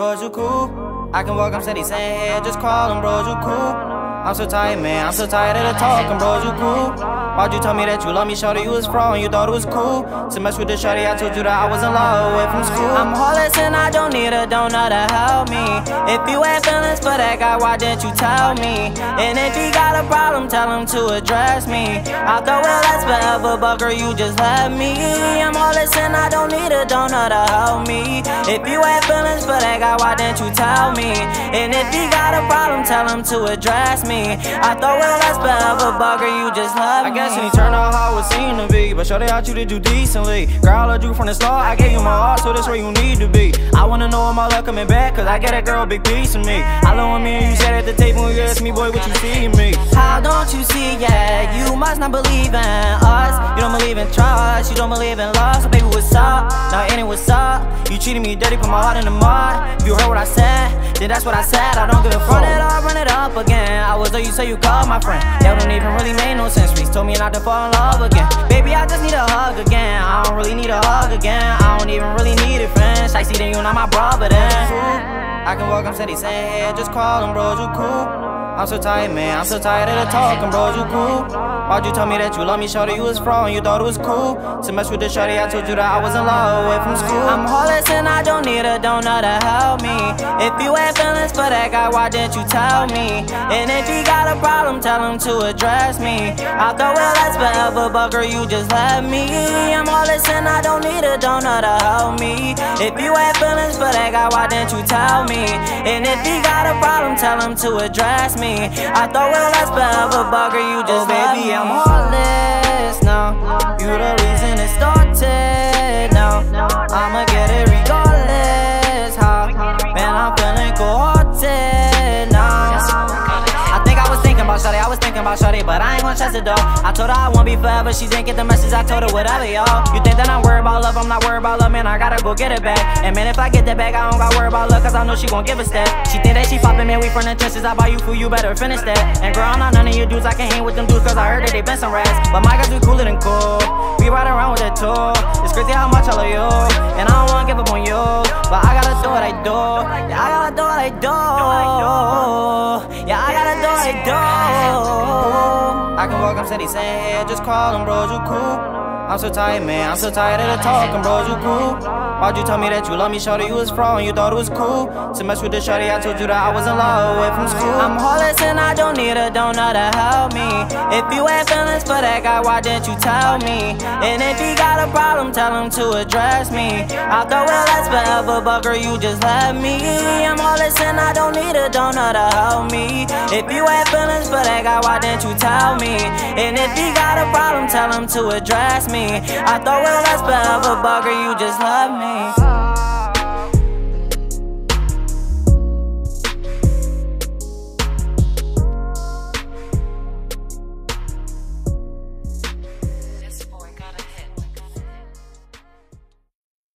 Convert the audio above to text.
bros, you cool. I can walk, I'm steady saying, hey, just call him, bros, you cool. I'm so tired, man, I'm so tired of the talking, bros, you cool. Why'd you tell me that you love me, shorty, you was fraud you thought it was cool? To mess with the shorty, I told you that I was in love away from school. I'm heartless and I don't need a donor to help me. If you had feelings for that guy, why didn't you tell me? And if he got a problem, tell him to address me. I thought, well, that's forever, but girl, you just left me. I'm heartless and I don't need a donor to help me. If you had feelings for that guy, why didn't you tell me? And if he got a problem, tell him to address me. I thought, well, that's forever, but girl, you just left me. He turned out how it seemed to be. But show out you to do decently. Girl, I drew from the start, I gave you my heart, so that's where you need to be. I wanna know am I luck coming back, cause I got that girl a big piece of me. I love me and you sat at the table and you asked me, boy, what you see in me? How don't you see, yeah, you must not believe in us. You don't believe in trust, you don't believe in love, so baby, what's up? You treated me dirty, put my heart in the mud. If you heard what I said, then that's what I said. I don't give a fuck. Run it up, run it up again. I was there, you say you called my friend. That don't even really make no sense. Reese told me not to fall in love again. Baby, I just need a hug again. I don't really need a hug again. I don't even really need a friend. I see that you're not my brother then. I can walk, I'm steady saying, hey, just call him, bros, you cool. I'm so tired, man, I'm so tired of the talking, bros, you cool. Why'd you tell me that you love me, shorty, you was and you thought it was cool To mess with the shorty, I told you that I was in love away from school. I'm heartless and I don't need a donor to help me. If you had feelings for that guy, why didn't you tell me? And if he got a problem, tell him to address me. I thought, well, that's forever, but girl, you just left me. I'm heartless and I don't need a donor to help me. If you had feelings for that guy, why didn't you tell me? And if he got a problem, tell him to address me. I thought, well, that's forever, but girl, you just oh, baby, I'm heartless Thinking about Shawty, but I ain't gonna trust it though. I told her I won't be forever, she didn't get the message, I told her whatever, y'all. You think that I'm worried about love, I'm not worried about love, man, I gotta go get it back. And man, if I get that back, I don't gotta worry about love, cause I know she gon' give a step. She think that she poppin', man, we from the trenches, I buy you food, you better finish that. And girl, I'm not none of you dudes, I can't hang with them dudes, cause I heard that they been some rats. But my guys, we cooler than cool. We ride around with that tool. It's crazy how much I love you, and I don't wanna give up on you. But I gotta do what I do, yeah, I gotta do what I do. Yeah, I gotta do what I do. I'm steady saying, just call him, bros, you cool. I'm so tired, man, I'm so tired of the talking, bros, you cool? Why'd you tell me that you love me, shorty, you was fraud you thought it was cool? To mess with the shorty, I told you that I was in love away from school I'm heartless and I don't need a donor to help me If you had feelings for that guy, why didn't you tell me? And if he got a problem, tell him to address me I thought, well, that's forever, but girl, you just left me I'm heartless and I don't need a donor to help me If you had feelings for that guy, why didn't you tell me? And if he got a problem, tell him to address me I thought, well, that's forever, but girl, you just love me.